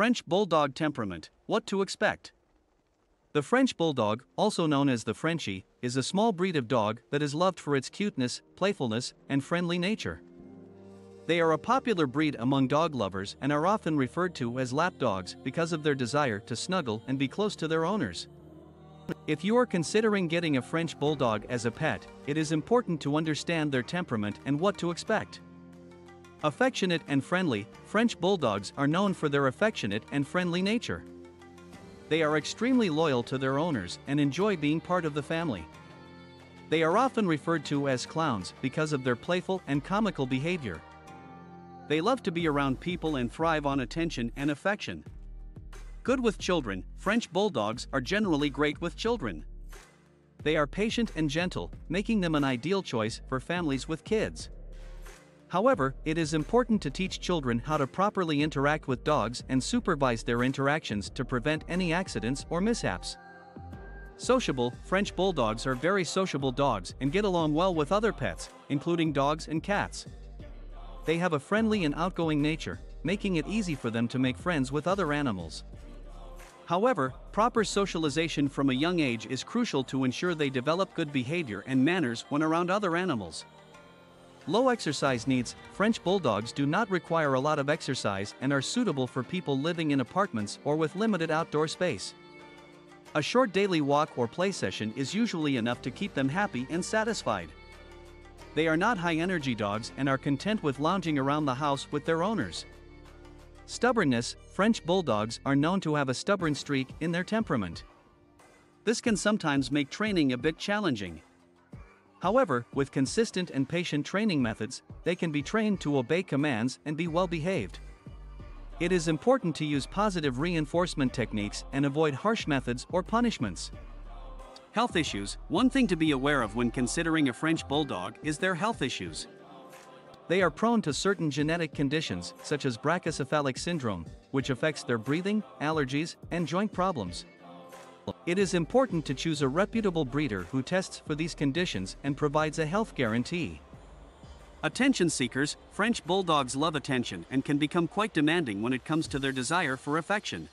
French Bulldog temperament, what to expect. The French Bulldog, also known as the Frenchie, is a small breed of dog that is loved for its cuteness, playfulness, and friendly nature. They are a popular breed among dog lovers and are often referred to as lap dogs because of their desire to snuggle and be close to their owners. If you are considering getting a French Bulldog as a pet, it is important to understand their temperament and what to expect. Affectionate and friendly, French Bulldogs are known for their affectionate and friendly nature. They are extremely loyal to their owners and enjoy being part of the family. They are often referred to as clowns because of their playful and comical behavior. They love to be around people and thrive on attention and affection. Good with children, French Bulldogs are generally great with children. They are patient and gentle, making them an ideal choice for families with kids. However, it is important to teach children how to properly interact with dogs and supervise their interactions to prevent any accidents or mishaps. Sociable, French Bulldogs are very sociable dogs and get along well with other pets, including dogs and cats. They have a friendly and outgoing nature, making it easy for them to make friends with other animals. However, proper socialization from a young age is crucial to ensure they develop good behavior and manners when around other animals. Low exercise needs, French Bulldogs do not require a lot of exercise and are suitable for people living in apartments or with limited outdoor space. A short daily walk or play session is usually enough to keep them happy and satisfied. They are not high energy dogs and are content with lounging around the house with their owners. Stubbornness French Bulldogs are known to have a stubborn streak in their temperament. This can sometimes make training a bit challenging. However, with consistent and patient training methods, they can be trained to obey commands and be well behaved. It is important to use positive reinforcement techniques and avoid harsh methods or punishments. Health issues One thing to be aware of when considering a French Bulldog is their health issues. They are prone to certain genetic conditions, such as brachycephalic syndrome, which affects their breathing, allergies, and joint problems. It is important to choose a reputable breeder who tests for these conditions and provides a health guarantee. Attention seekers, French Bulldogs love attention and can become quite demanding when it comes to their desire for affection.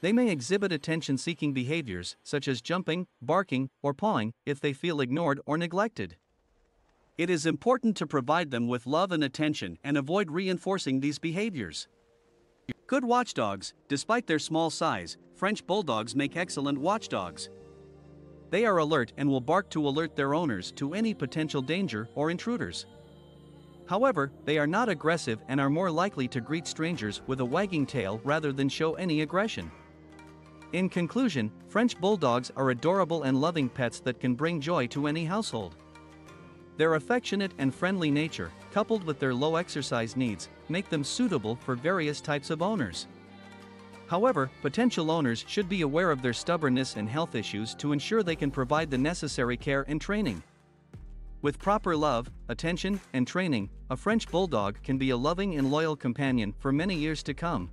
They may exhibit attention seeking behaviors, such as jumping, barking, or pawing, if they feel ignored or neglected. It is important to provide them with love and attention and avoid reinforcing these behaviors. Good watchdogs, despite their small size, French Bulldogs make excellent watchdogs. They are alert and will bark to alert their owners to any potential danger or intruders. However, they are not aggressive and are more likely to greet strangers with a wagging tail rather than show any aggression. In conclusion, French Bulldogs are adorable and loving pets that can bring joy to any household. Their affectionate and friendly nature, coupled with their low exercise needs, make them suitable for various types of owners. However, potential owners should be aware of their stubbornness and health issues to ensure they can provide the necessary care and training. With proper love, attention, and training, a French Bulldog can be a loving and loyal companion for many years to come.